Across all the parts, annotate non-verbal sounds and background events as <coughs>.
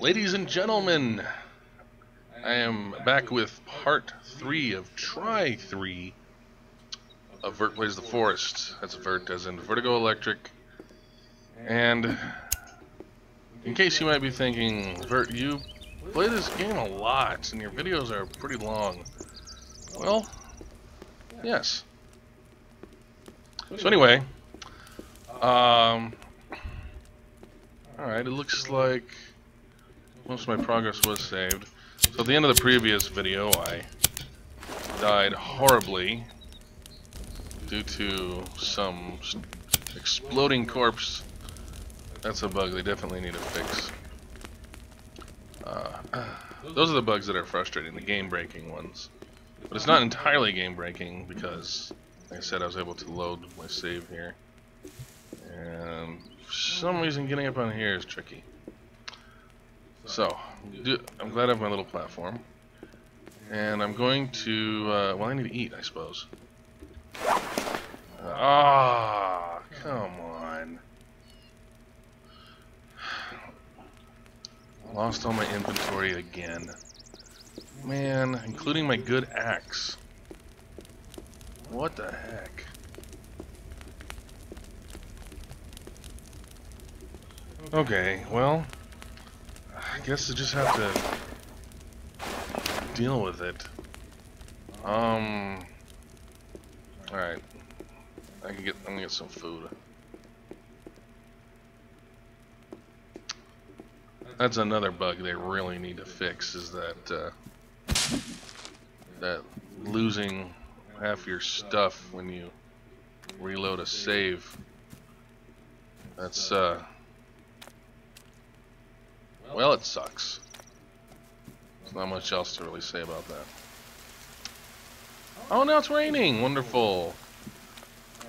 Ladies and gentlemen, I am back with part 3 of Try 3 of Vert Plays the Forest. That's Vert as in Vertigo Electric. And in case you might be thinking, Vert, you play this game a lot and your videos are pretty long. Well, yes. So anyway, um, alright, it looks like most of my progress was saved. So at the end of the previous video, I died horribly due to some exploding corpse. That's a bug they definitely need to fix. Uh, <sighs> those are the bugs that are frustrating, the game-breaking ones. But it's not entirely game-breaking because, like I said, I was able to load my save here. And for some reason getting up on here is tricky. So, I'm glad I have my little platform. And I'm going to, uh, well I need to eat I suppose. Ah, oh, come on. <sighs> Lost all my inventory again. Man, including my good axe. What the heck? Okay, well, I guess I just have to deal with it. Um. Alright. I can get I'm gonna get some food. That's another bug they really need to fix is that uh, that losing half your stuff when you reload a save. That's uh well, it sucks. There's not much else to really say about that. Oh, now it's raining! Wonderful!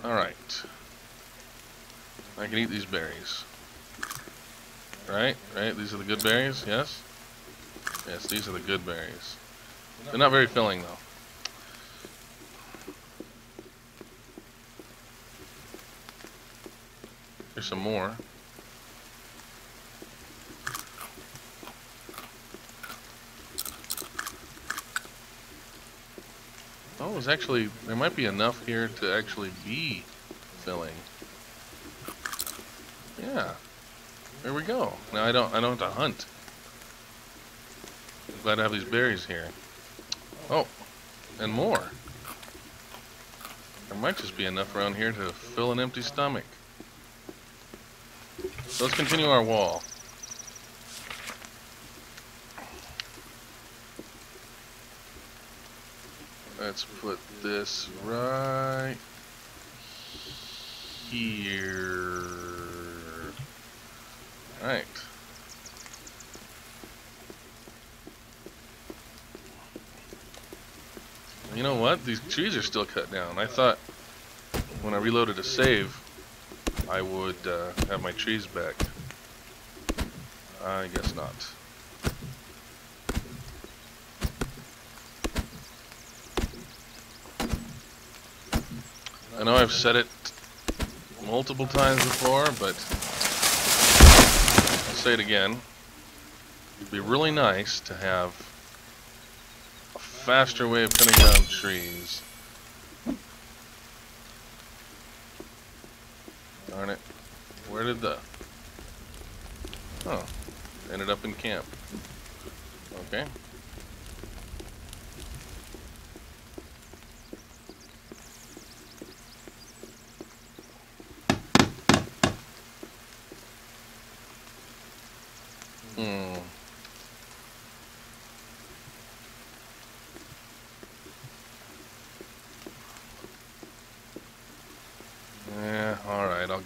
Alright. I can eat these berries. Right? Right? These are the good berries? Yes? Yes, these are the good berries. They're not very filling, though. Here's some more. Oh, there's actually, there might be enough here to actually be filling. Yeah. There we go. Now I don't, I don't have to hunt. I'm glad to have these berries here. Oh, and more. There might just be enough around here to fill an empty stomach. So let's continue our wall. Let's put this right here. Right. You know what? These trees are still cut down. I thought when I reloaded a save, I would uh, have my trees back. I guess not. I know I've said it multiple times before, but I'll say it again. It'd be really nice to have a faster way of cutting down trees. Darn it. Where did the... Oh. Ended up in camp. Okay.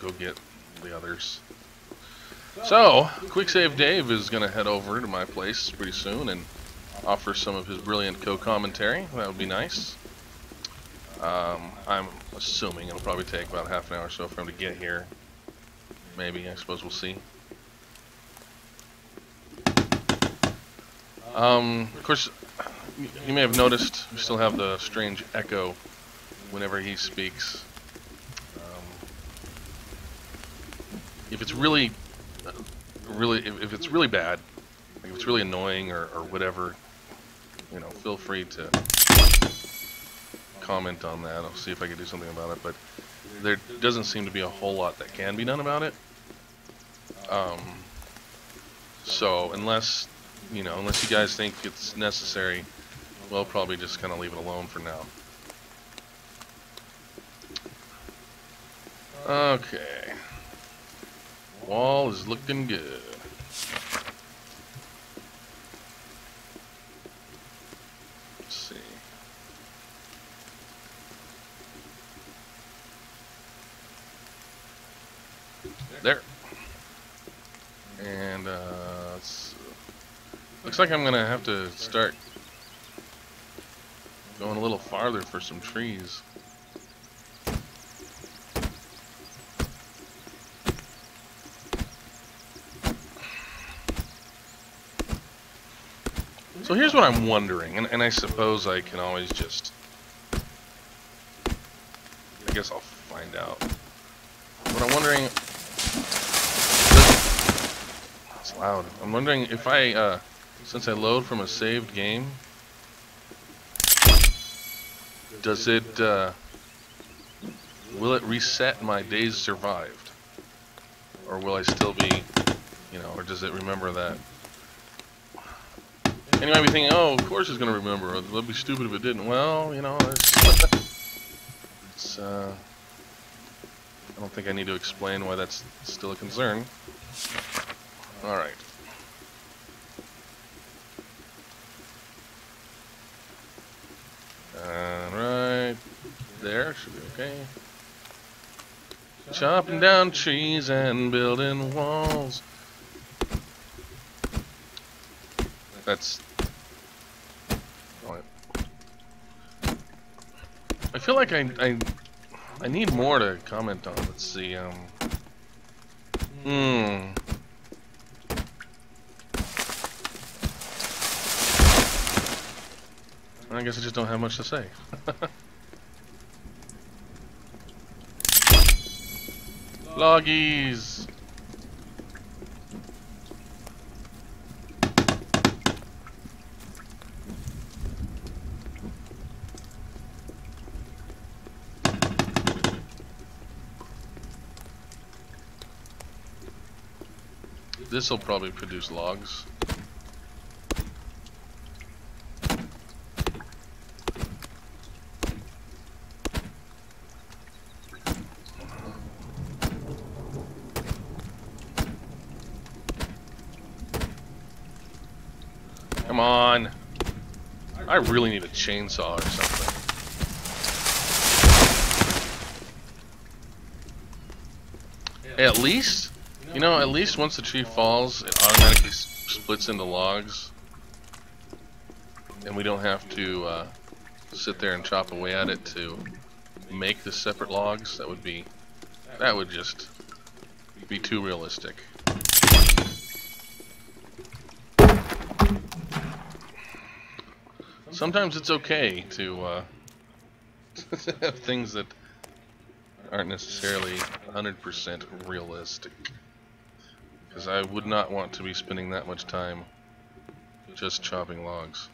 Go get the others. So, Quick Save Dave is going to head over to my place pretty soon and offer some of his brilliant co-commentary. That would be nice. Um, I'm assuming it'll probably take about half an hour or so for him to get here. Maybe, I suppose we'll see. Um, of course, you may have noticed we still have the strange echo whenever he speaks. if it's really, really, if, if, it's really bad, Like if it's really annoying or, or whatever, you know, feel free to comment on that. I'll see if I can do something about it. But there doesn't seem to be a whole lot that can be done about it. Um, so unless, you know, unless you guys think it's necessary, we'll probably just kind of leave it alone for now. Okay. Wall is looking good. Let's see. There. And, uh, looks like I'm gonna have to start going a little farther for some trees. So here's what I'm wondering, and, and I suppose I can always just... I guess I'll find out. But I'm wondering... It's loud. I'm wondering if I, uh, since I load from a saved game, does it, uh, will it reset my days survived? Or will I still be, you know, or does it remember that? And you might be thinking, oh, of course it's going to remember. It would be stupid if it didn't. Well, you know, <laughs> it's, uh, I don't think I need to explain why that's still a concern. Alright. Alright. There, should be okay. Chopping down trees and building walls. That's I feel like I, I, I need more to comment on. Let's see. Um. Hmm. I guess I just don't have much to say. <laughs> Loggies. This will probably produce logs. Come on. I really need a chainsaw or something. At least you know, at least once the tree falls, it automatically splits into logs. And we don't have to uh, sit there and chop away at it to make the separate logs. That would be, that would just be too realistic. Sometimes it's okay to uh, have things that aren't necessarily 100% realistic. Because I would not want to be spending that much time just chopping logs.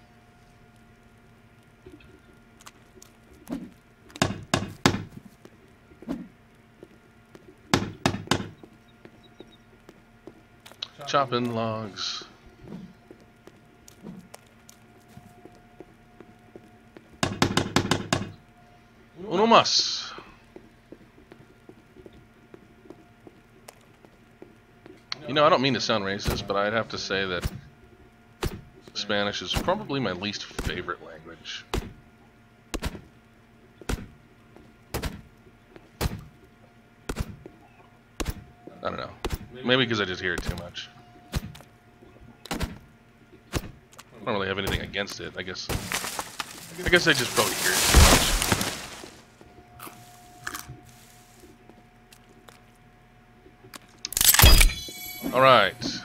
Chopping logs. Uno más. You know, I don't mean to sound racist, but I'd have to say that Spanish is probably my least favorite language. I don't know. Maybe because I just hear it too much. I don't really have anything against it. I guess. I guess I just probably hear it too much. Alright.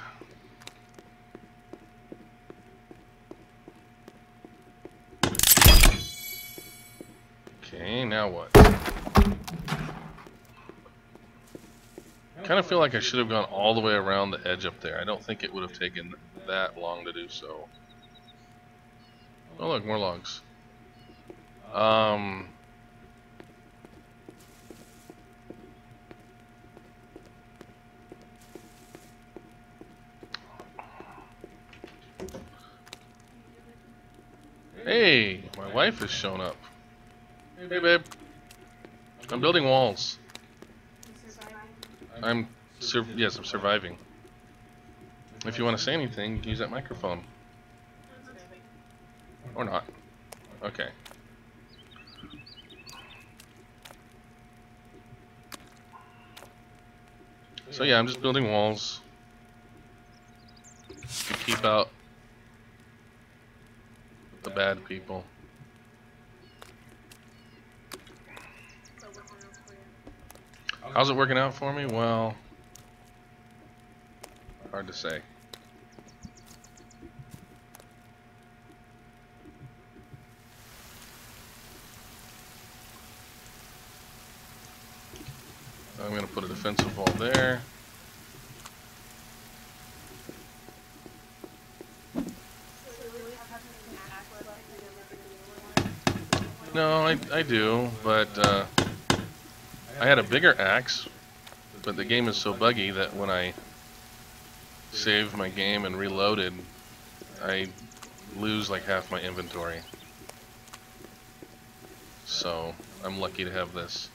Okay, now what? kind of feel like I should have gone all the way around the edge up there. I don't think it would have taken that long to do so. Oh look, more logs. Um... Hey, my wife has shown up. Hey, babe. I'm building walls. I'm yes, I'm surviving. If you want to say anything, use that microphone. Or not. Okay. So yeah, I'm just building walls to keep out bad people. How's it working out for me? Well, hard to say. I'm going to put a defensive wall there. No, I, do, but uh, I had a bigger axe, but the game is so buggy that when I saved my game and reloaded, I lose like half my inventory. So, I'm lucky to have this.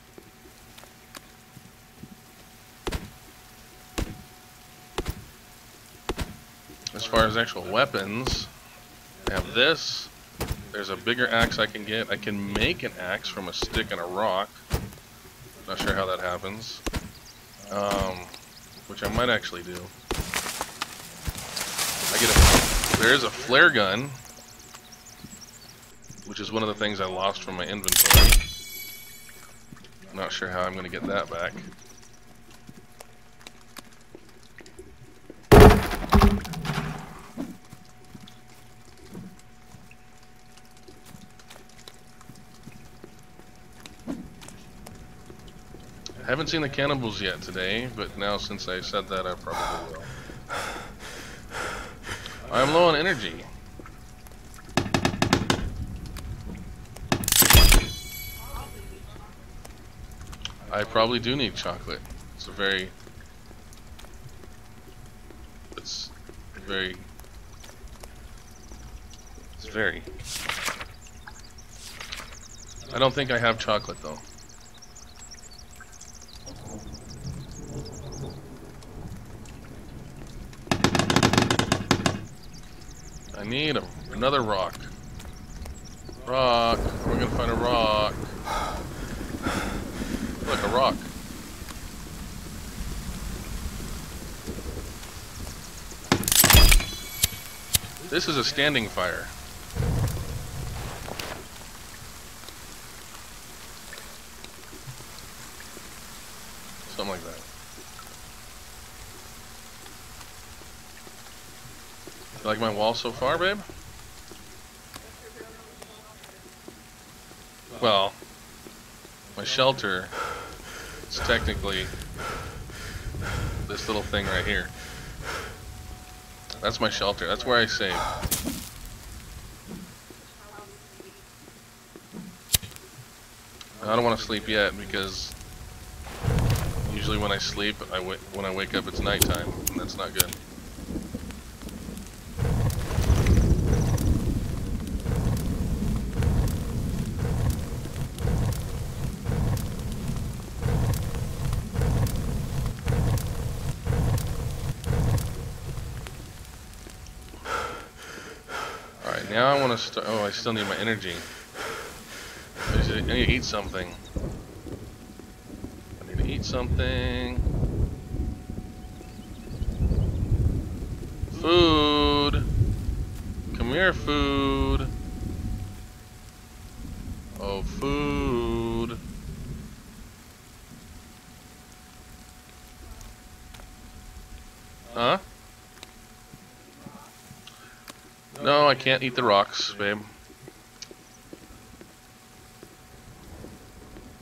As far as actual weapons, I have this. There's a bigger axe I can get. I can make an axe from a stick and a rock. Not sure how that happens. Um, which I might actually do. I get a, there is a flare gun, which is one of the things I lost from my inventory. Not sure how I'm going to get that back. Haven't seen the cannibals yet today, but now since I said that, I probably will. I'm low on energy. I probably do need chocolate. It's a very... It's very... It's very... I don't think I have chocolate though. Need a, another rock. Rock. We're gonna find a rock. Like a rock. This is a standing fire. Something like that. You like my wall so far, babe? Well, my shelter is technically this little thing right here. That's my shelter. That's where I save. I don't want to sleep yet because usually when I sleep, I when I wake up, it's nighttime, and that's not good. Now I want to start. Oh, I still need my energy. I need to eat something. I need to eat something. Food. Come here, food. can't eat the rocks, babe.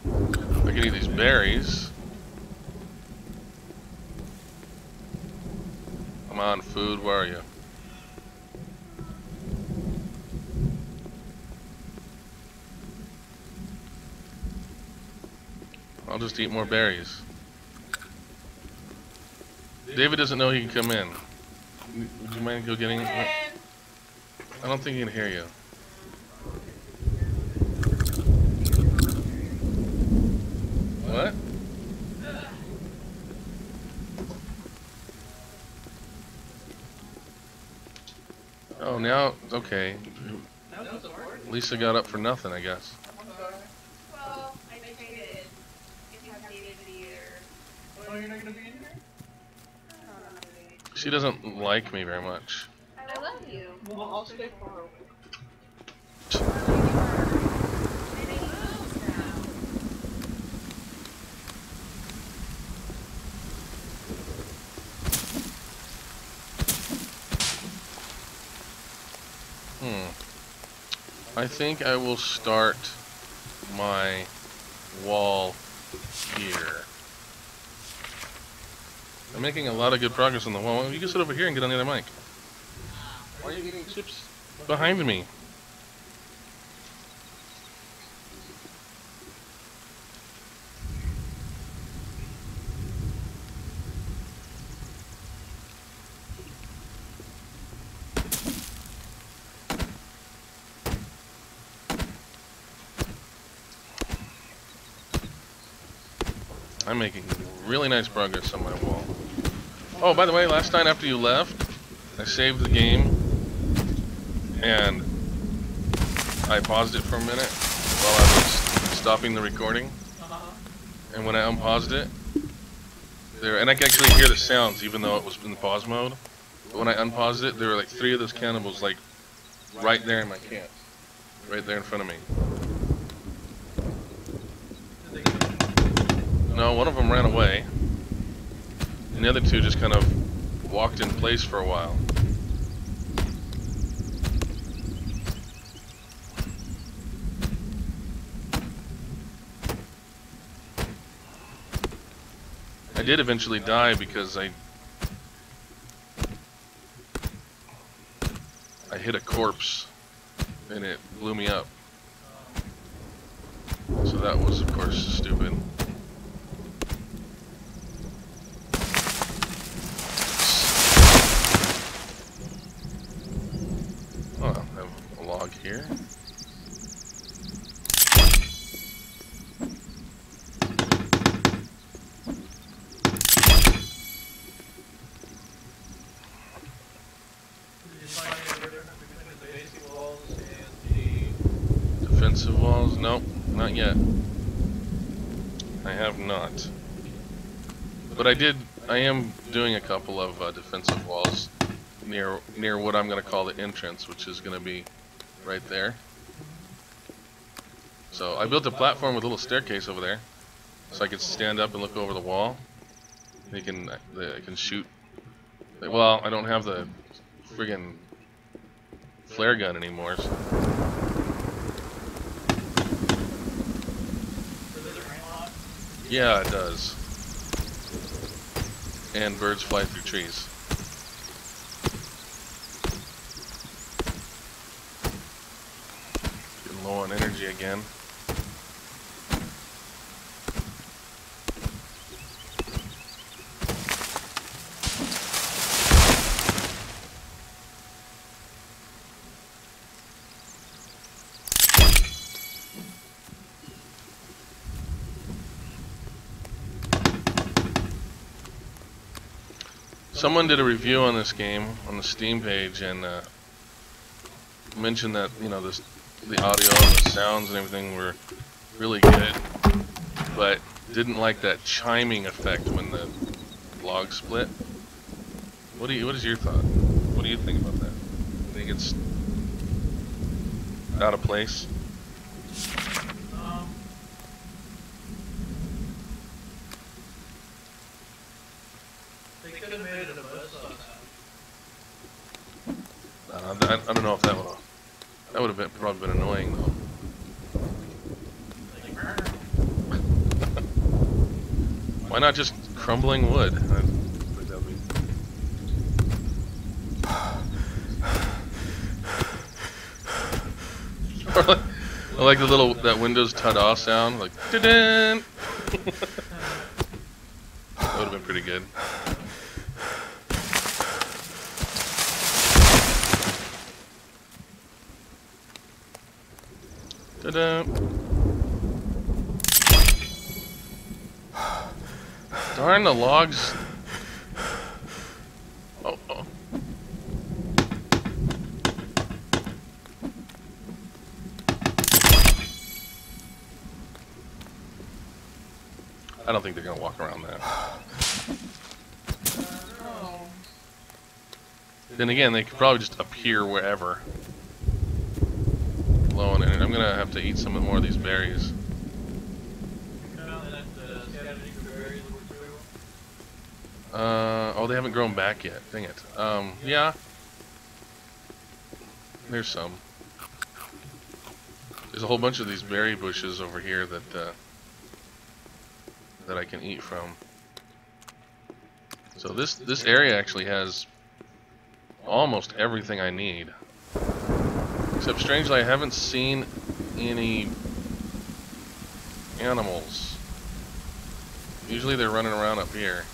I can eat these berries. Come on, food, where are you? I'll just eat more berries. David doesn't know he can come in. Would you mind go getting... I don't think he can hear you. What? Oh, now, okay. Lisa got up for nothing, I guess. She doesn't like me very much. I love you. Well, I'll stay far away. Maybe he moves now. Hmm. I think I will start my wall here. I'm making a lot of good progress on the wall. You can sit over here and get on the other mic. Why are you eating chips behind me? I'm making really nice progress on my wall. Oh, by the way, last night after you left, I saved the game and I paused it for a minute while I was stopping the recording. Uh-huh. And when I unpaused it, there, and I could actually hear the sounds even though it was in the pause mode. But when I unpaused it, there were like three of those cannibals like right there in my camp, right there in front of me. Did they get No, one of them ran away, and the other two just kind of walked in place for a while. I did eventually die because I I hit a corpse and it blew me up. So that was of course stupid. Oh, I have a log here. Did you find any difference between the basic walls and the Nope, not yet. I have not. But I did. I am doing a couple of uh, defensive walls near near what I'm going to call the entrance, which is going to be right there. So I built a platform with a little staircase over there, so I could stand up and look over the wall. They can I can shoot. Well, I don't have the friggin' flare gun anymore. So Does it rain a lot? Yeah, it does. And birds fly through trees. Getting low on energy again. Someone did a review on this game on the Steam page and uh, mentioned that you know this, the audio and the sounds and everything were really good, but didn't like that chiming effect when the log split. What do you? What is your thought? What do you think about that? You think it's out of place? Um, they could have made it a buzzsaw sound. Uh, I, I don't know if that would that would have been probably been annoying though. <laughs> Why not just crumbling wood? <laughs> I think that'd be- Or like, the little that Windows ta-da sound, like da-dun. <laughs> that would have been pretty good. Ta-da! Darn the logs. Oh, oh. I don't think they're gonna walk around that. <sighs> Then again, they could probably just appear wherever. Blowing it. I'm gonna have to eat some more of these berries. Uh, oh, they haven't grown back yet. Dang it. Um, yeah. There's some. There's a whole bunch of these berry bushes over here that, uh, that I can eat from. So this, this area actually has almost everything I need. Except strangely, I haven't seen any animals. Usually they're running around up here.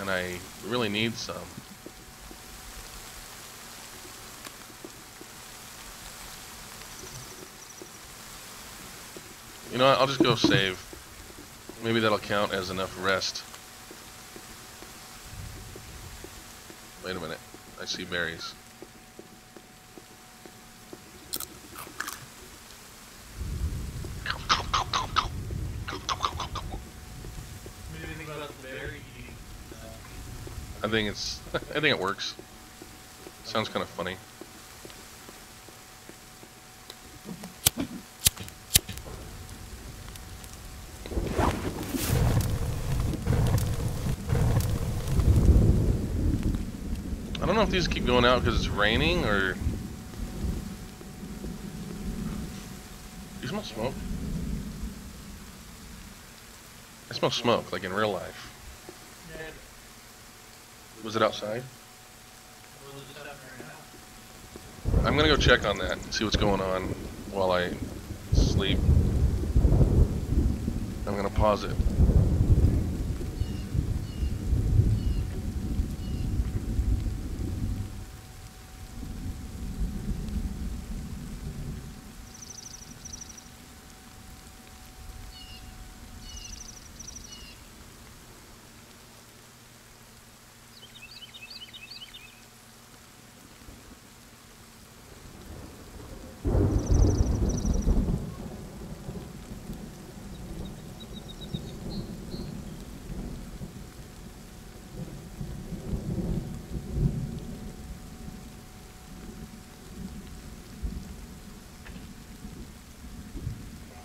And I really need some. You know what, I'll just go save. Maybe that'll count as enough rest. Wait a minute. I see berries. What do you think about the berry eating? Uh, I think it's I think it works. Sounds kind of funny. I don't know if these keep going out because it's raining or. You smell smoke? I smell smoke, like in real life. Was it outside? I'm gonna go check on that and see what's going on while I sleep. I'm gonna pause it.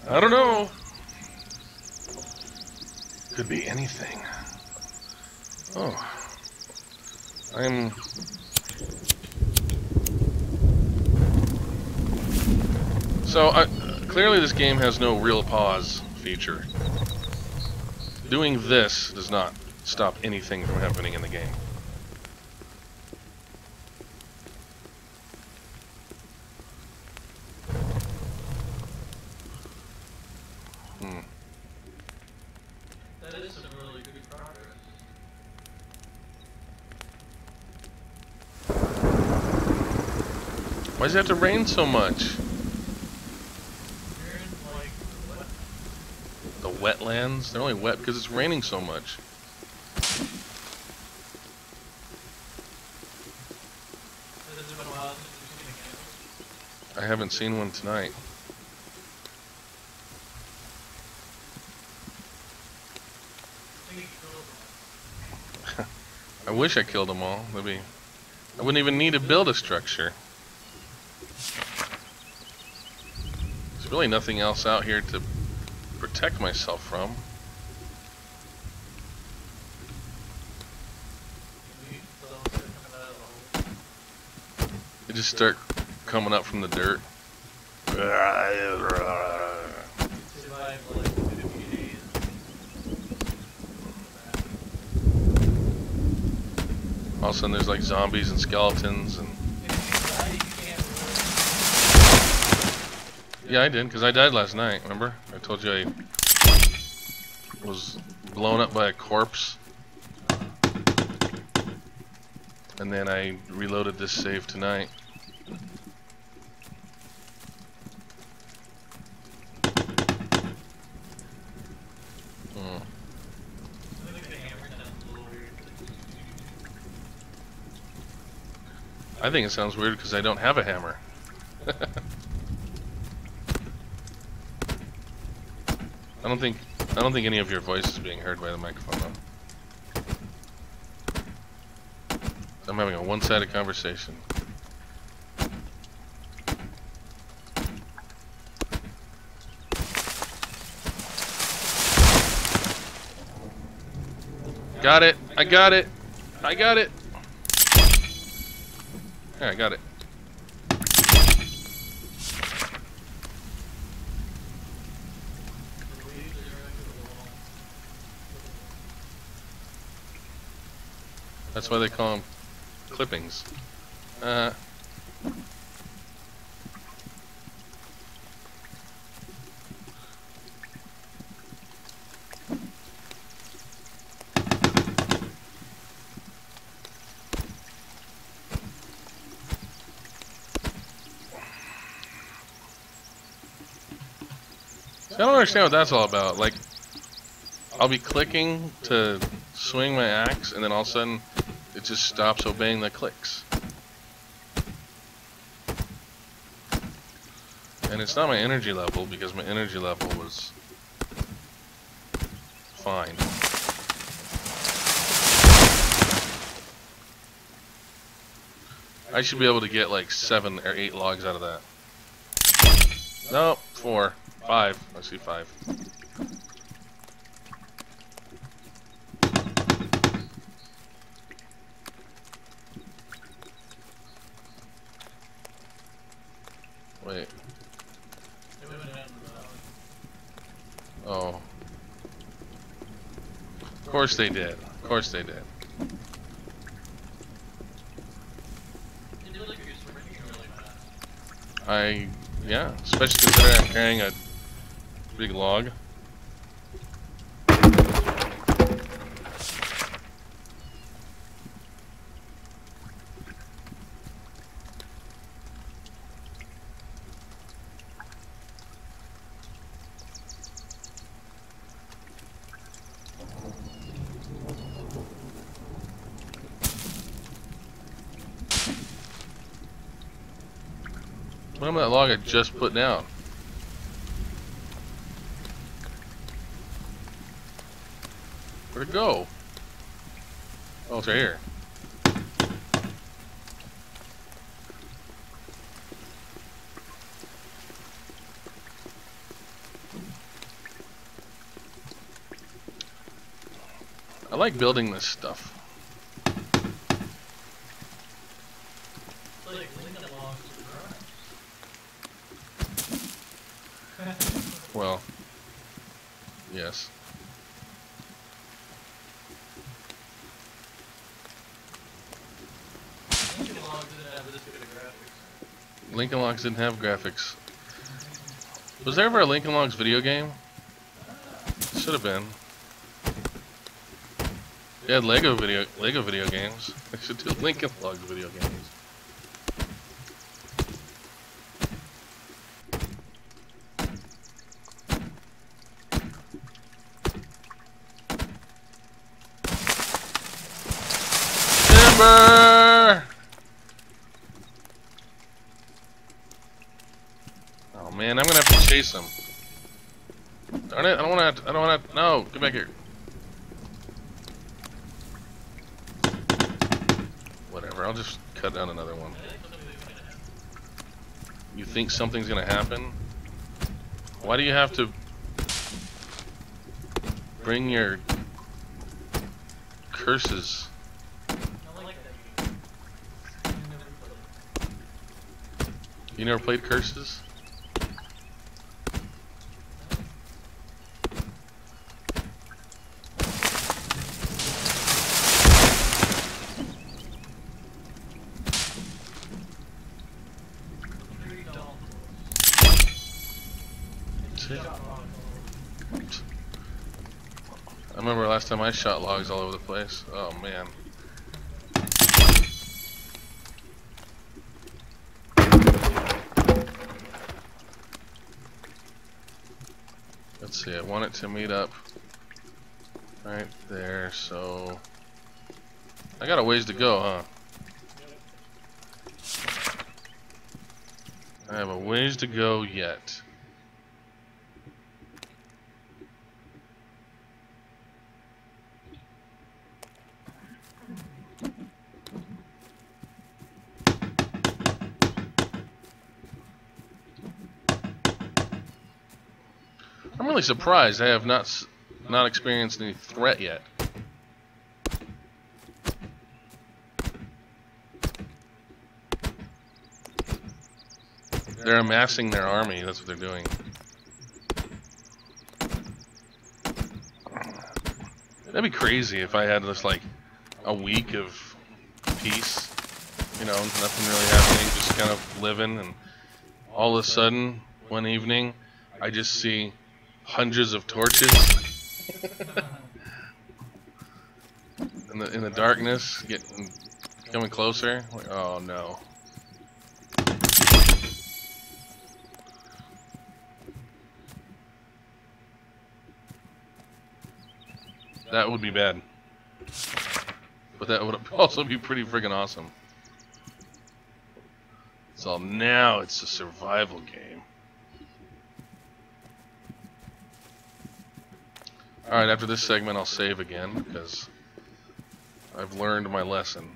I don't know. Could be anything. Oh. I'm. So, I, clearly this game has no real pause feature. Doing this does not stop anything from happening in the game. Hmm. That is some really good progress. Why does it have to rain so much? The wetlands? They're only wet because it's raining so much. I haven't seen one tonight. <laughs> I wish I killed them all. That'd be. I wouldn't even need to build a structure. Really nothing else out here to protect myself from. They just start coming up from the dirt. Survive like 50 days. All of a sudden, there's like zombies and skeletons, and If you die, you can't really. Yeah, I did because I died last night. Remember? I told you I was blown up by a corpse. And then I reloaded this save tonight. Hmm. I think it sounds weird because I don't have a hammer. <laughs> I don't think I don't think any of your voice is being heard by the microphone though. I'm having a one-sided conversation. Got it. I got it. I got it. Yeah, I got it. The leaves are going to the wall. That's why they call them clippings. Uh, I don't understand what that's all about. Like, I'll be clicking to swing my axe, and then all of a sudden, it just stops obeying the clicks. And it's not my energy level, because my energy level was fine. I should be able to get like seven or eight logs out of that. Nope, four, five. I see five. Wait. It wouldn't happen without it. Oh. Of course they did. Of course they did. I, yeah, especially considering I'm carrying a big log. What about that log I just put down? Where'd it go? Oh, it's right here. I like building this stuff. It's like Lincoln Logs with Well, yes. Lincoln Logs didn't have this good of graphics. Lincoln Logs didn't have graphics. Was there ever a Lincoln Logs video game? Should have been. They had Lego video Lego video games. <laughs> They should do Lincoln Logs video games. Timber! Oh man, I'm gonna have to chase him. Darn it! I don't want to. I don't want to. No, get back here. Whatever. I'll just cut down another one. You think something's gonna happen? Why do you have to bring your curses? You never played curses? Shit. remember last time I shot logs all over the place. Oh man. Let's see, I want it to meet up right there, so I got a ways to go, huh? I have a ways to go yet. Surprised I have not not experienced any threat yet. They're amassing their army. That's what they're doing. That'd be crazy if I had just like a week of peace. You know, nothing really happening, just kind of living, and all of a sudden, one evening, I just see hundreds of torches in the in the darkness, getting coming closer. Oh no. That would be bad. But that would <laughs> also be pretty friggin' awesome. So now it's a survival game. Alright, after this segment I'll save again, because I've learned my lesson.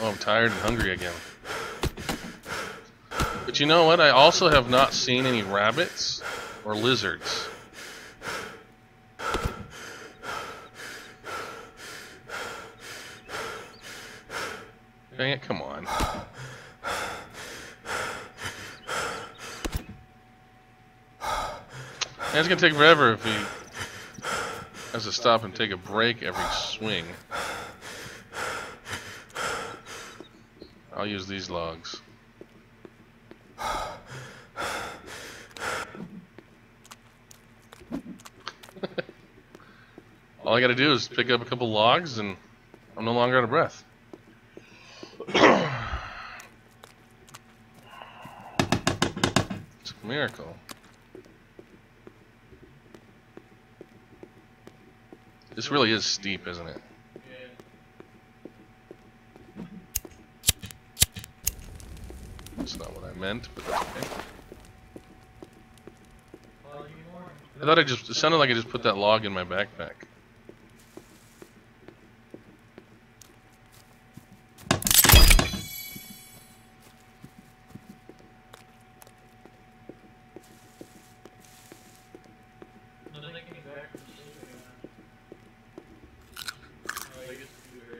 Oh, I'm tired and hungry again. But you know what? I also have not seen any rabbits or lizards. Dang it, come on. It's gonna take forever if he has to stop and take a break every swing. I'll use these logs. <laughs> All I gotta do is pick up a couple logs and I'm no longer out of breath. <coughs> it's a miracle. This really is steep, isn't it? That's not what I meant, but that's okay. I thought I just, it sounded like I just put that log in my backpack. No, they came back from sleep again. Oh, I guess you were.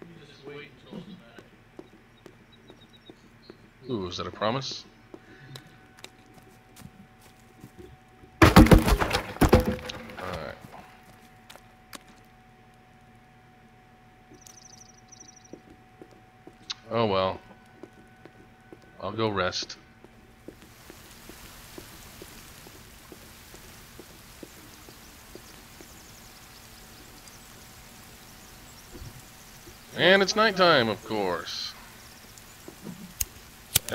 You just wait until it's is that a promise? Alright. Oh well. I'll go rest. And it's nighttime, of course.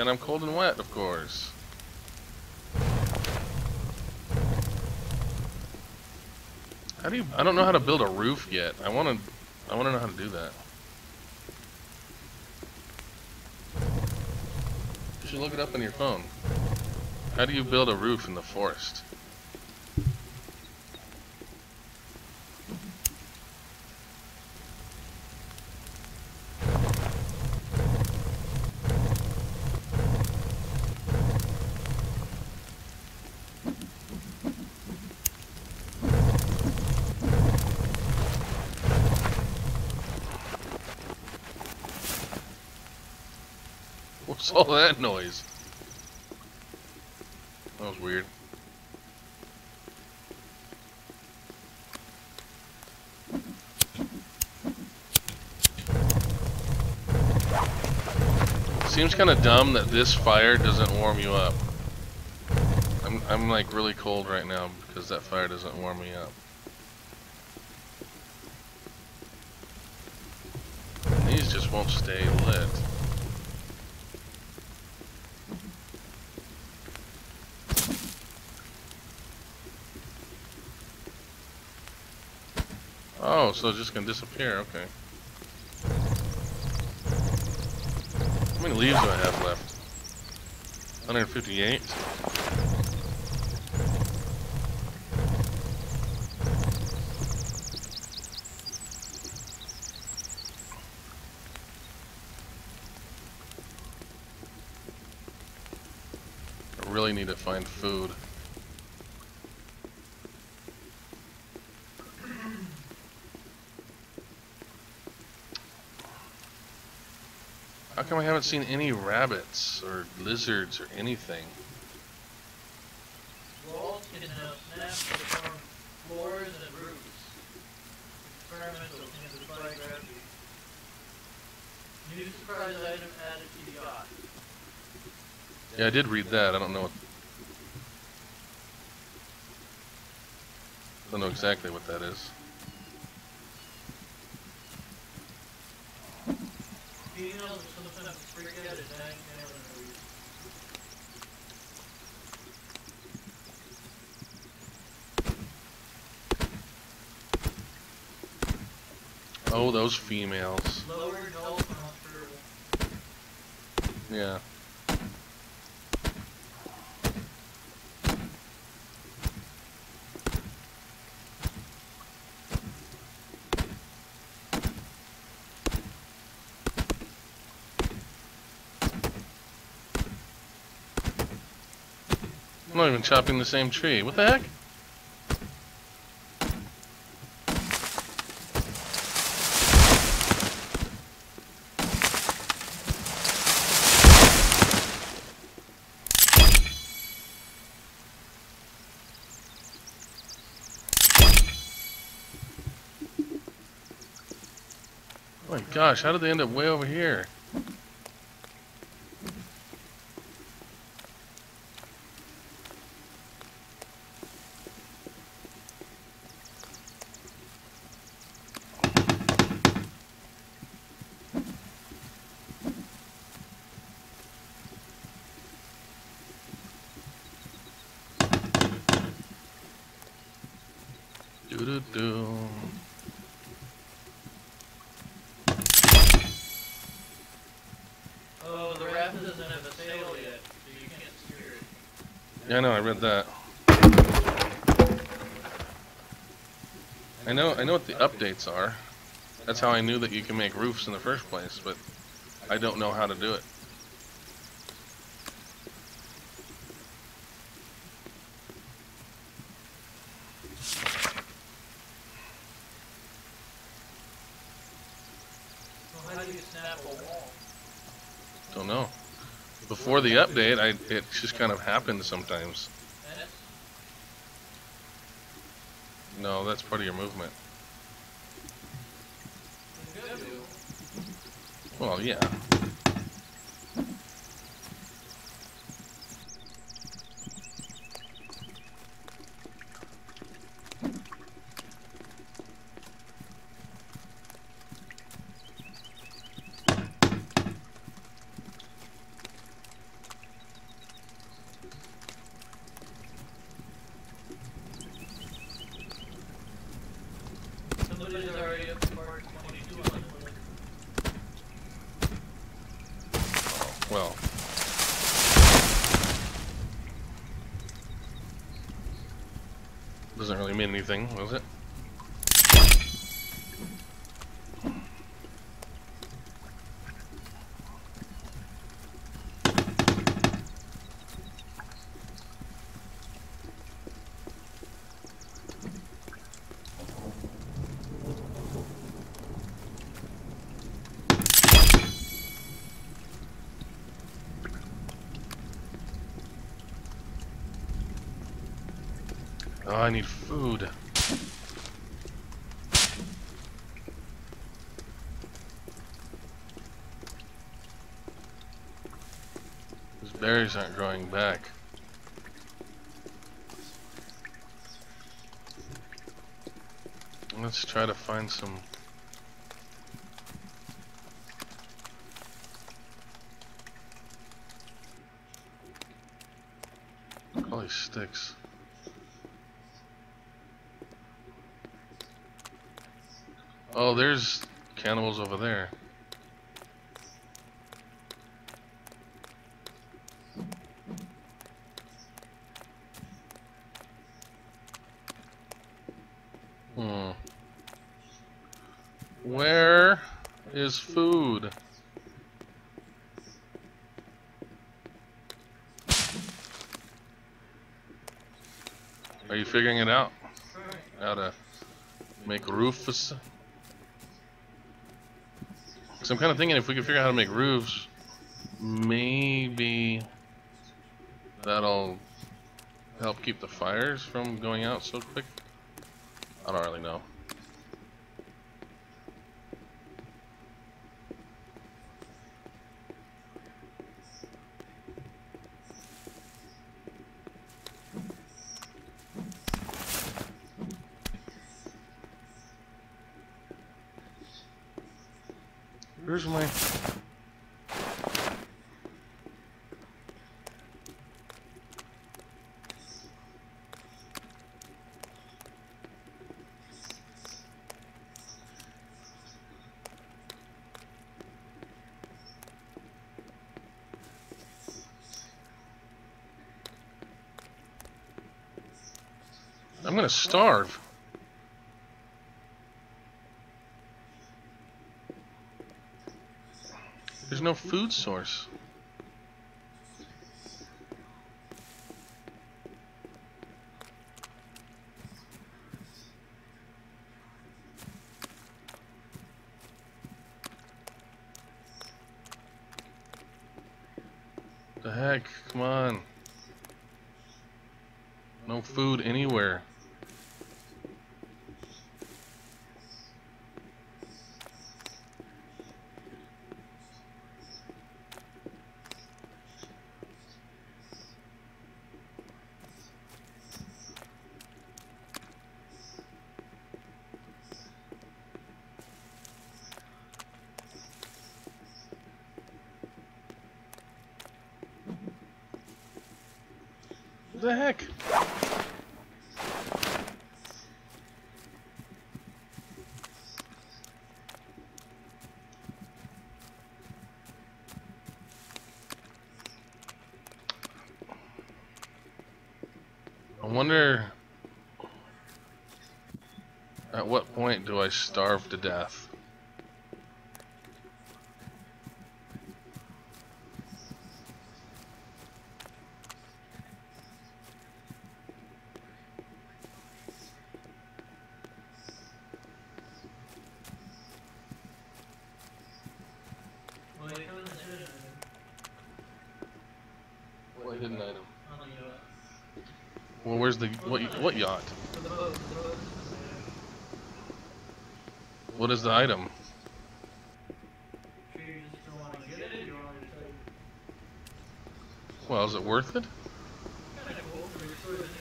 And I'm cold and wet, of course. How do you? I don't know how to build a roof yet. I want to. I want to know how to do that. You should look it up on your phone. How do you build a roof in the forest? all that noise? That was weird. Seems kind of dumb that this fire doesn't warm you up. I'm, I'm like really cold right now because that fire doesn't warm me up. These just won't stay lit. Oh, so it's just gonna disappear, okay. How many leaves do I have left? 158? I really need to find food. How come I haven't seen any rabbits or lizards or anything? Walls can now snap to form floors and roofs. Experimental in defy gravity. New surprise item added to yacht. Yeah, I did read that. I don't know what. I don't know exactly what that is. Females are sometimes freak out at night male interviews. Oh, those females. Lower dolphin hospital. Yeah. Not even chopping the same tree. What the heck? Oh my gosh, how did they end up way over here? Do do do. Oh, the raft doesn't have a sail yet, so you can't steer it. That. I know. I know what the updates are. That's how I knew that you can make roofs in the first place, but I don't know how to do it. Don't know. Before the update, I it just kind of happened sometimes. That's No, that's part of your movement. Well, yeah. Somebody's already up to part 22 on the list. Well. Doesn't really anything, was it? I need food. Those berries aren't growing back. Let's try to find some. Probably sticks. Oh, cannibals over there. Hmm. Where is food? Are you figuring it out? How to make roofs? Because I'm kind of thinking if we could figure out how to make roofs, maybe that'll help keep the fires from going out so quick. I don't really know. Where's my... I'm gonna starve. No food source. The heck? Come on. No food anywhere. the heck? I wonder at what point do I starve to death? Well, you come in the hidden item What hidden item? on the yacht. Well, where's the what what yacht? For the boat, the boat is the yacht? What is the item? Well, is it worth it? kind of cool for your sort of energy.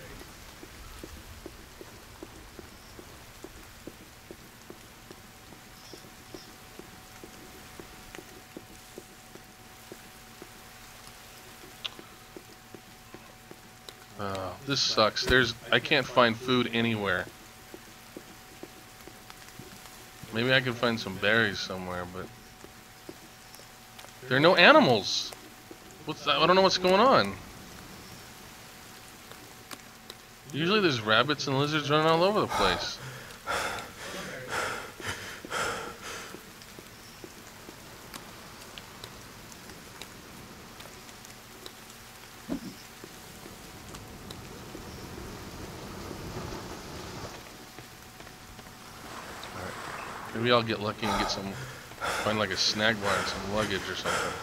Uh, this sucks. There's I can't find food anywhere. Maybe I can find some berries somewhere, but there are no animals. What's that? I don't know what's going on. Usually there's rabbits and lizards running all over the place. Maybe I'll get lucky and get some, find like a snack bar and some luggage or something.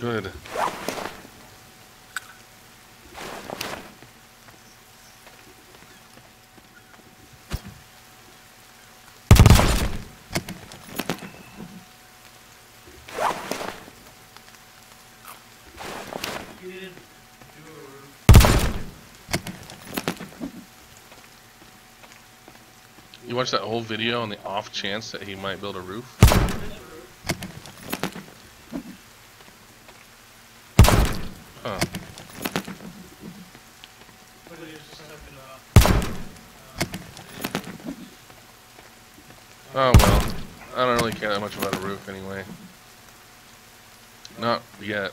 good. You didn't do a roof. You watched that whole video on the off chance that he might build a roof? Huh. Oh well. I don't really care that much about a roof anyway. Not yet.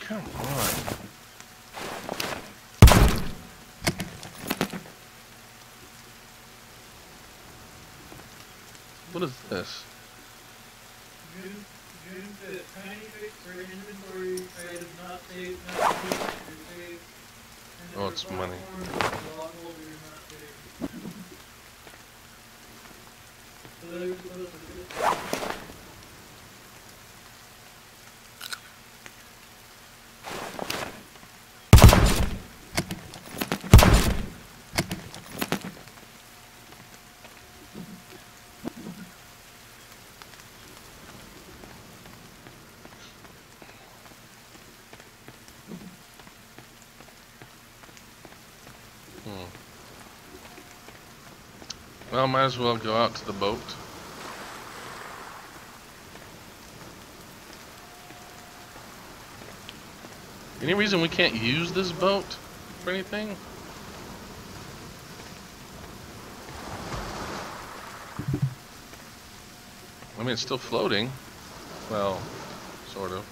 Come on. What is this? June, June fifth, tiny fix for inventory items not saved, not saved, or this? Oh, for it's money. platforms, log holders not saved. So there's supposed to be- Hmm. Well, might as well go out to the boat. Any reason we can't use this boat for anything? I mean, it's still floating. Well, sort of.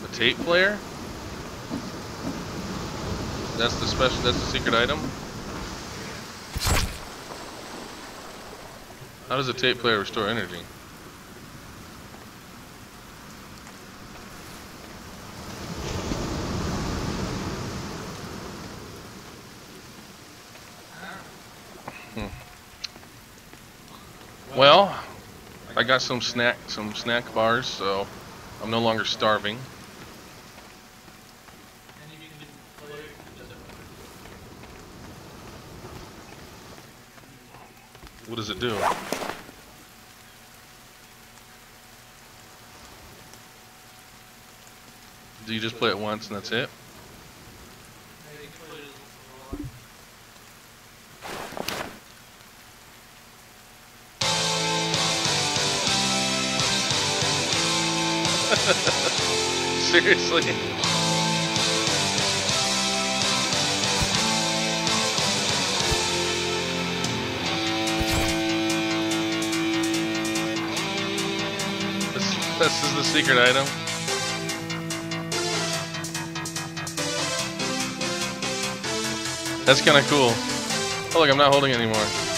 The tape player? That's the special, that's the secret item? How does a tape player restore energy? Hmm. Well, I got some snack, some snack bars, so I'm no longer starving. What does it do? Do you just play it once and that's it? <laughs> Seriously? This, this is the secret item. That's kind of cool. Oh look, I'm not holding anymore. <laughs>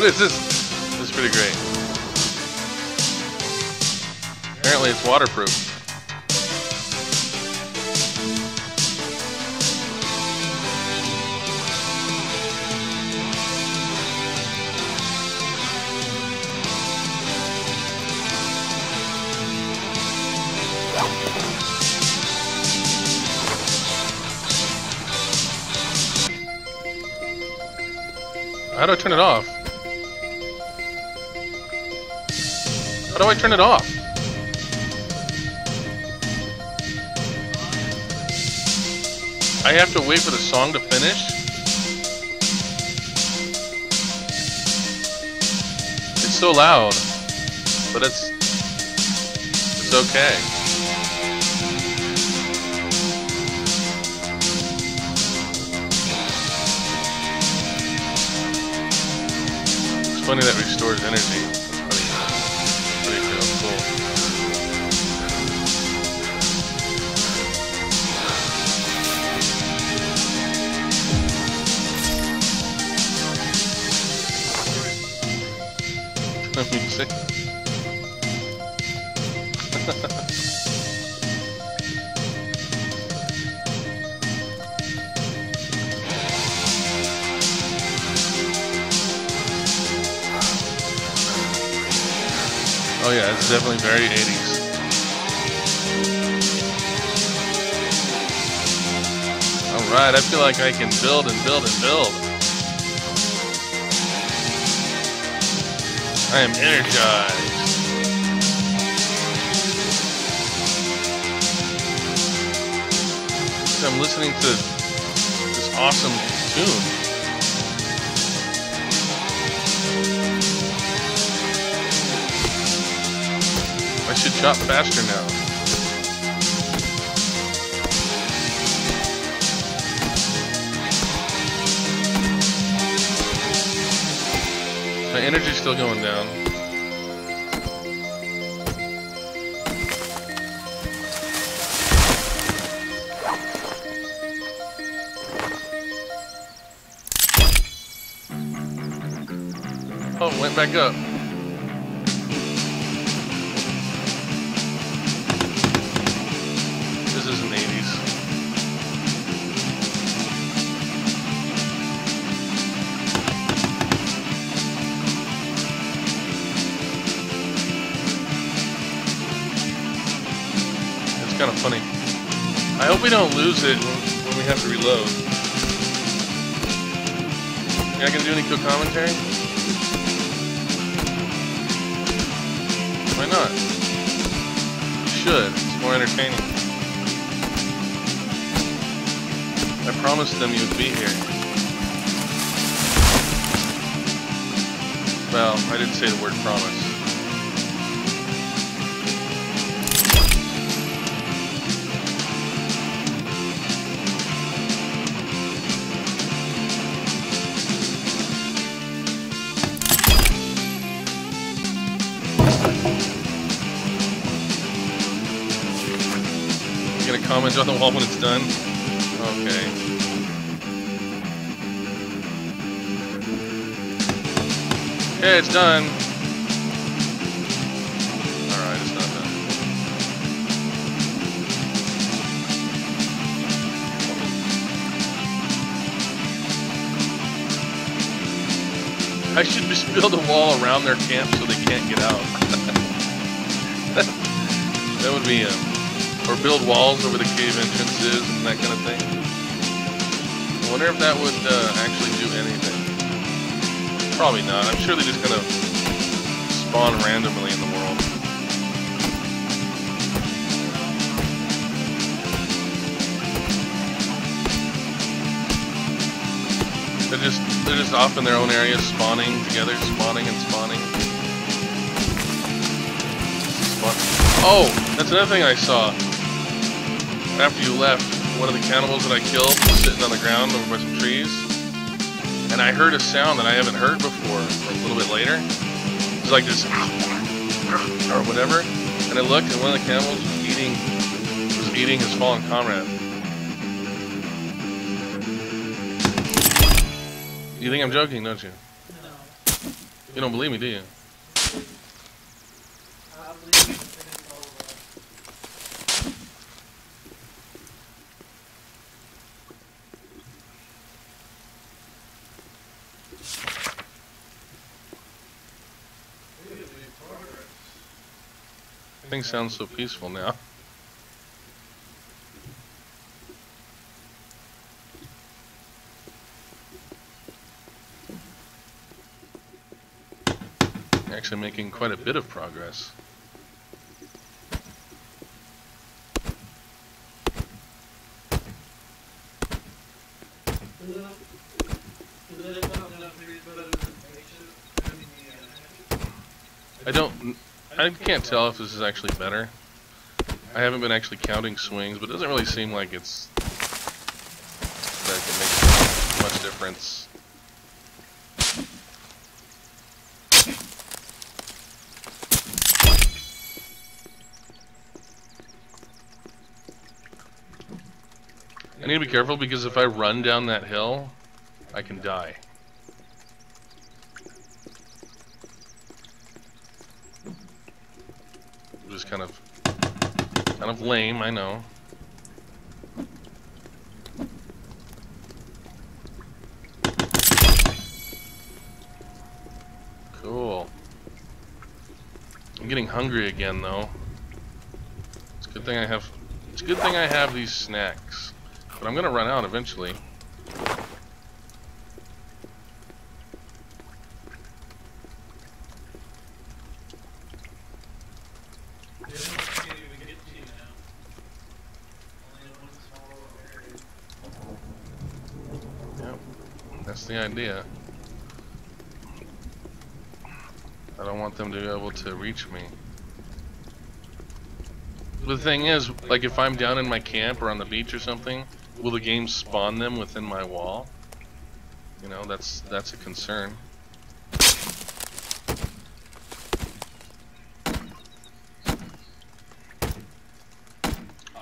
What is this? This is pretty great. Apparently it's waterproof. How do I turn it off? How do I turn it off? I have to wait for the song to finish? It's so loud, but it's it's okay. Funny that restores energy. Definitely very 80s. Alright, I feel like I can build and build and build. I am energized. I'm listening to this awesome tune. I should chop faster now. My energy's still going down. Oh, went back up. We don't lose it when, we have to reload. You're not gonna do any cool commentary? Why not? You should. It's more entertaining. I promised them you would be here. Well, I didn't say the word promise. Gonna on the wall when it's done? Okay. Okay, it's done. Alright, it's not done. I should just build a wall around their camp so they can't get out. <laughs> that would be, um, or build walls over the cave entrances and that kind of thing. I wonder if that would uh, actually do anything. Probably not. I'm sure they're just of spawn randomly in the world. They're just they're just off in their own areas, spawning together, spawning and spawning. Spawn. Oh, that's another thing I saw. After you left, one of the cannibals that I killed was sitting on the ground over by some trees, and I heard a sound that I haven't heard before. A little bit later, it was like this or whatever, and I looked, and one of the cannibals was eating was eating his fallen comrade. You think I'm joking, don't you? No. You don't believe me, do you? I believe you finished all of that. Really progress. Things sound so peaceful now. Actually making quite a bit of progress. I don't, I can't tell if this is actually better. I haven't been actually counting swings, but it doesn't really seem like it's, that it makes much difference. I need to be careful because if I run down that hill, I can die. Is kind of, kind of lame, I know. Cool. I'm getting hungry again though. It's a good thing I have it's a good thing I have these snacks. But I'm gonna run out eventually. They don't can't even get to you now. Only in one small area. Yep. That's the idea. I don't want them to be able to reach me. The thing is, like if I'm down in my camp or on the beach or something, will the game spawn them within my wall? You know, that's that's a concern.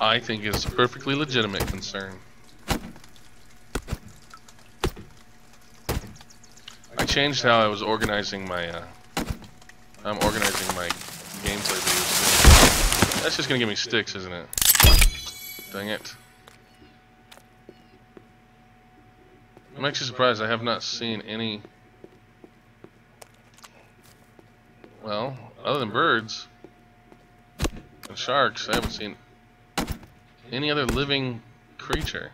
I think it's a perfectly legitimate concern. I changed how I was organizing my, uh, I'm organizing my gameplay videos. That's just gonna give me sticks, isn't it? Dang it. I'm actually surprised I have not seen any, well, other than birds and sharks, I haven't seen any other living creature.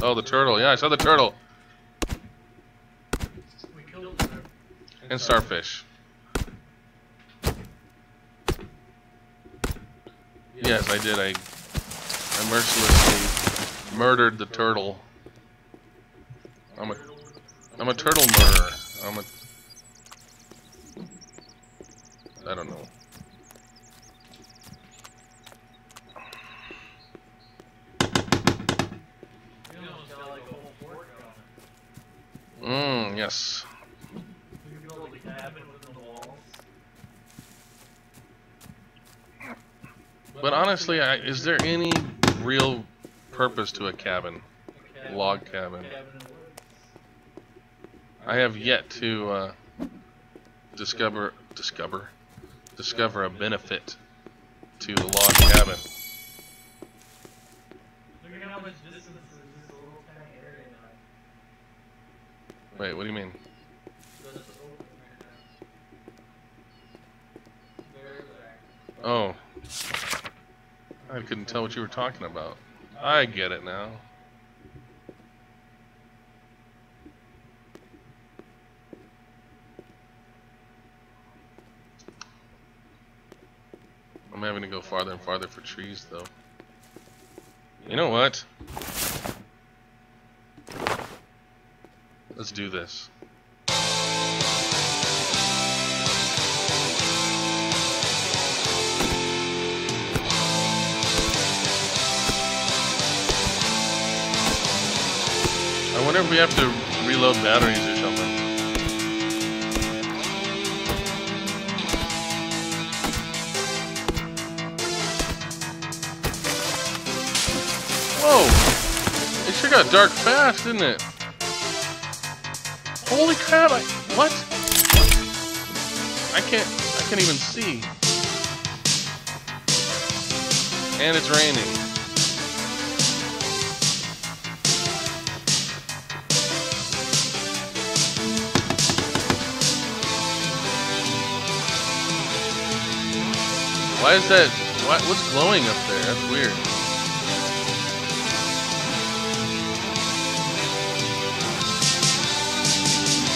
Oh, the turtle. Yeah, I saw the turtle. We killed them. And starfish. Yes, I did. I, I mercilessly murdered the turtle. I'm a, I'm a turtle murderer. I'm a, I don't know. Mm, you almost got like a whole fort going. Mmm, yes. We built a cabin within the walls. But honestly, I, is there any real purpose to a cabin? Log cabin. I have yet to uh, discover discover discover a benefit to the log cabin. Wait, what do you mean? That's open right now. There, there. Oh, I couldn't tell what you were talking about. I get it now. I'm having to go farther and farther for trees, though. You know what? Let's do this. Wonder if we have to reload batteries or something. Whoa! It sure got dark fast, didn't it? Holy crap! I, what? I can't. I can't even see. And it's raining. Why is that? What, what's glowing up there? That's weird.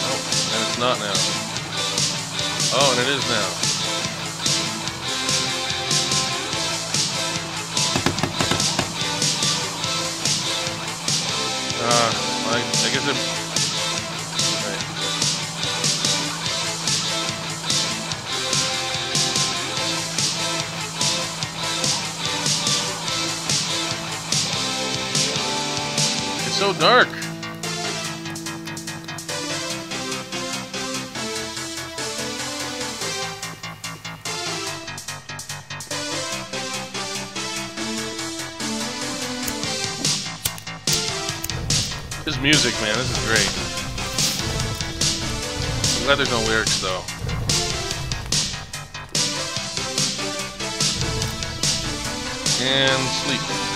Oh, and it's not now. Oh, and it is now. Ah, I, I guess it. Dark. This music, man, this is great. I'm glad there's no lyrics, though. And sleep.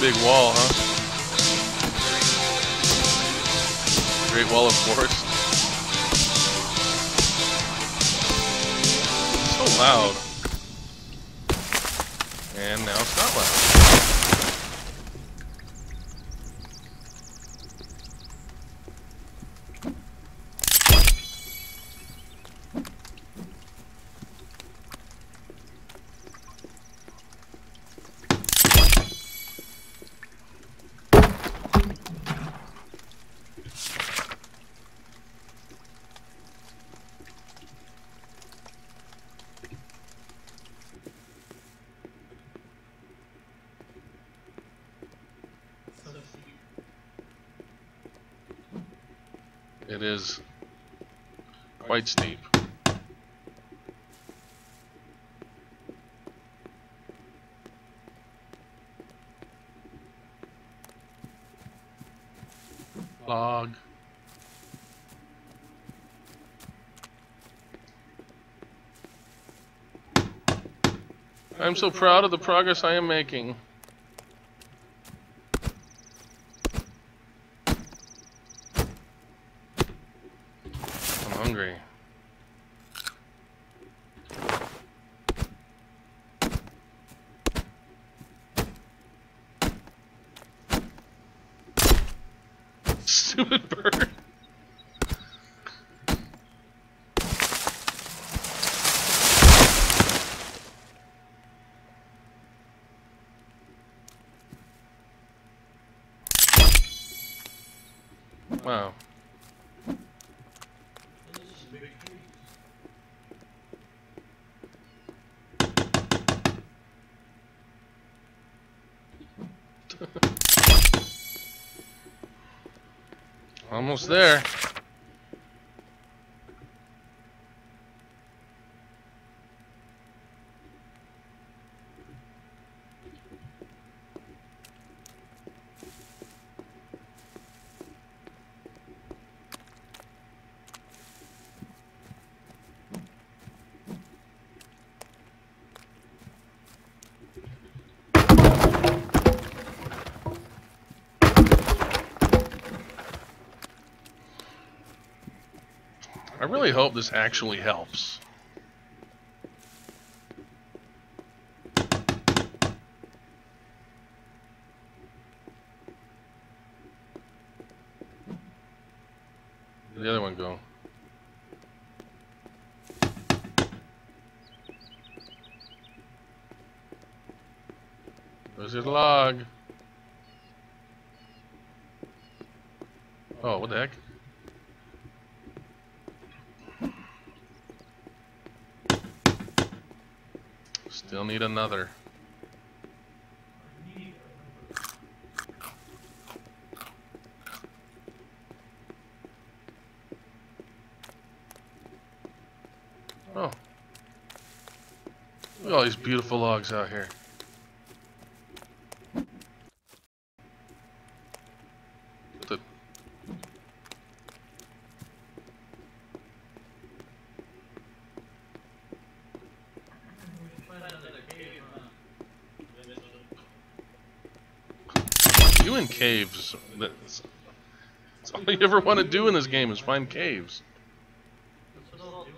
Big wall, huh? Great Wall of Forest. So loud. And now it's not loud. So steep. It is quite steep. Log. I'm so proud of the progress I am making. I'm hungry. <laughs> Stupid bird. Wow. <laughs> Almost there. I really hope this actually helps. The other one go? Where's his log? Oh, what the heck? Still need another. Oh. Look at all these beautiful logs out here. The, We should find another cave, huh? you in caves. That's, that's all you ever want to do in this game is find caves. That's what I'll do.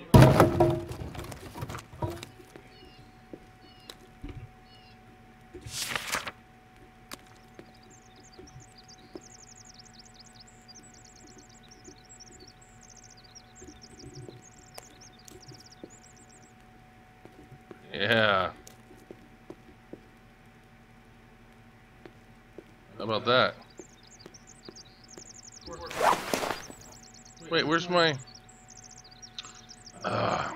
Yeah. How about that? Wait, where's my... Uh,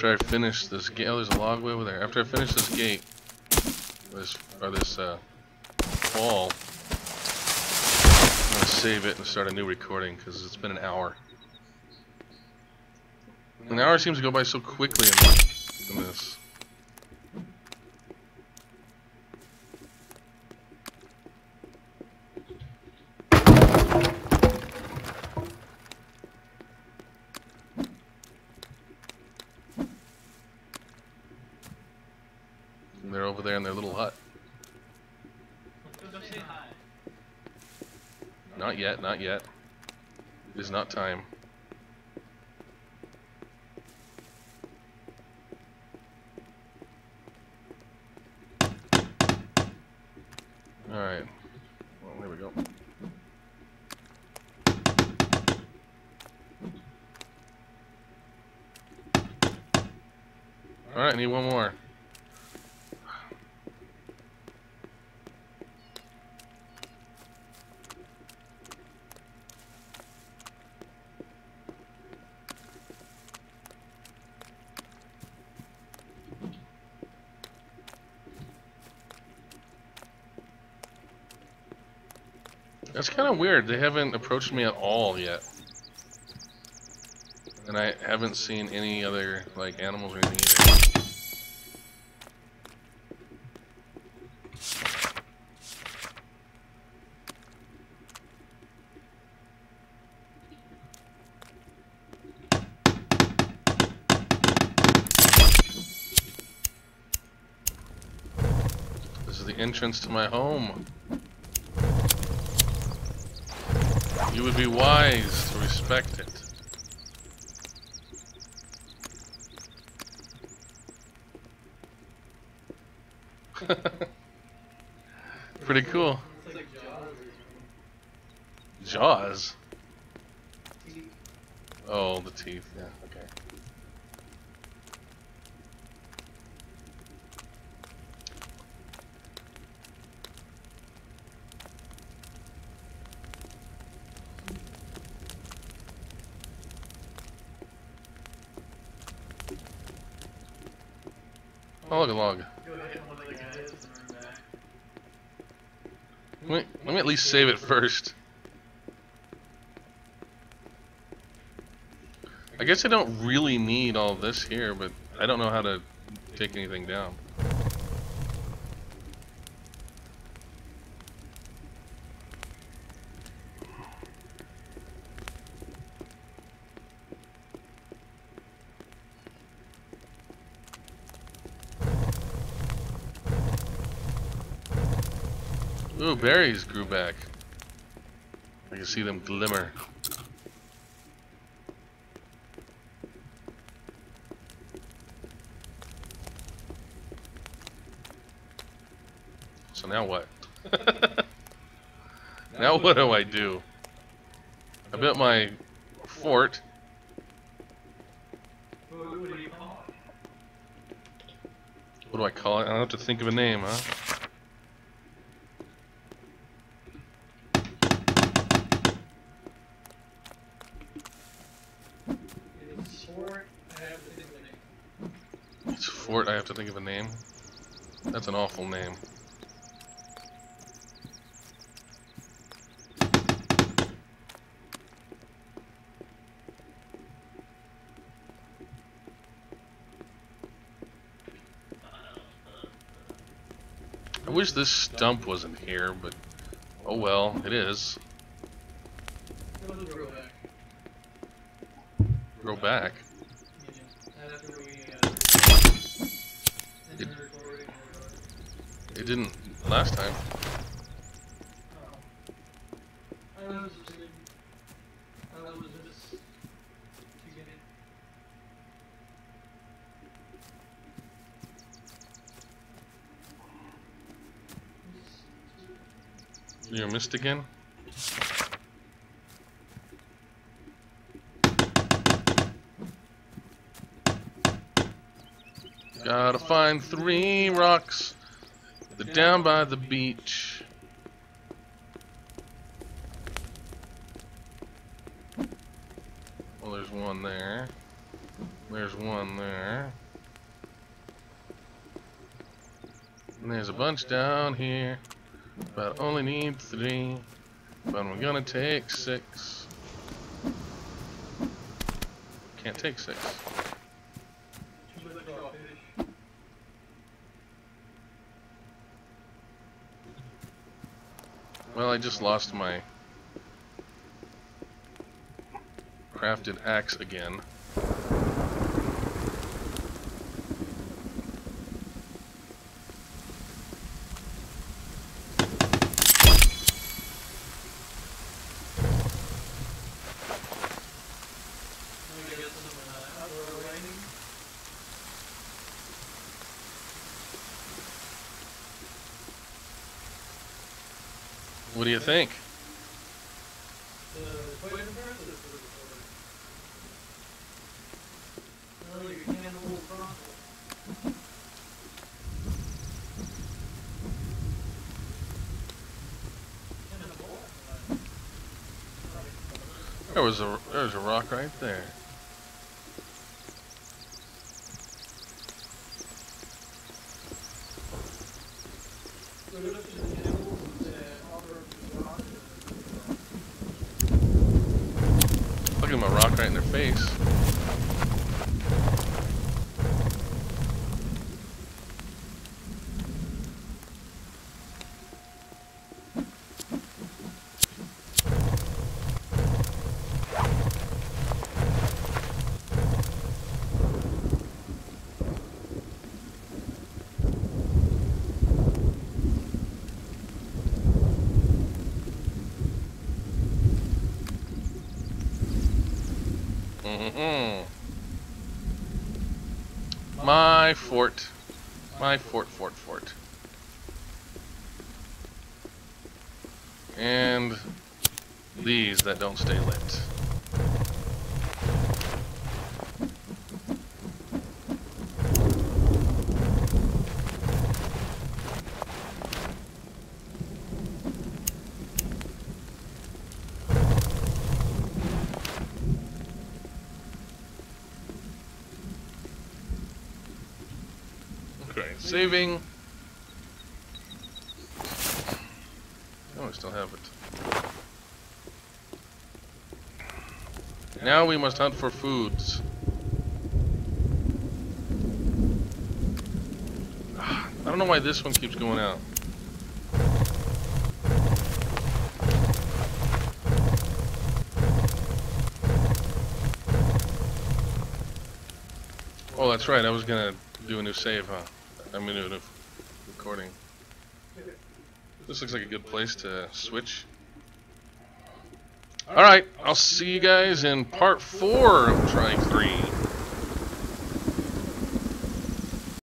after I finish this gate, oh, there's a log way over there. After I finish this gate, this or this uh, wall, I'm gonna save it and start a new recording because it's been an hour. An hour seems to go by so quickly in this. And they're over there in their little hut. Let's go say hi. Not yet, not yet. It is not time. Alright. Well, there we go. Alright, need one more. That's kind of weird. They haven't approached me at all yet. And I haven't seen any other, like, animals or anything either. This is the entrance to my home. You would be wise to respect it. <laughs> Pretty cool. Like Jaws. Jaws. Oh, the teeth. Yeah. Okay. Oh, look, a log. Go hit one of the guys and run back. Let me, let me at least save it first. I guess I don't really need all this here, but I don't know how to take anything down. Ooh, berries can see them glimmer. So now what? <laughs> now what do I do? I built my fort. What, do I call it? I have to think of a name, huh? It's short. I have to think of a name. It's fort. I have to think of a name. That's an awful name. I wish this stump wasn't here, but oh well, it is. It'll grow back. Grow back. Yeah. After we, uh, It- end the recording or whatever. It didn't last time. Oh. I was just, I was just, to get it. Again? Gotta find three rocks. They're down by the beach. Well, there's one there. There's one there. And there's a bunch down here. But I only need three. But I'm gonna take six. Can't take six. Well, I just lost my crafted axe again. Let me get some uh, outdoor lighting. What do you think? Uh, quite impressive for the sport. Well, you can hold frontal. Cannonball. There was a there was a rock right there. So look at the cannibals and offer the rock. Look at my rock right in their face. Mm-mm. My fort. My fort, fort, fort. And these that don't stay lit. Okay, saving. Oh, I still have it. Now we must hunt for foods. Ah, I don't know why this one keeps going out. Oh, that's right. I was gonna do a new save, huh? A new recording. This looks like a good place to switch. Alright, I'll see you guys in part four of Try 3.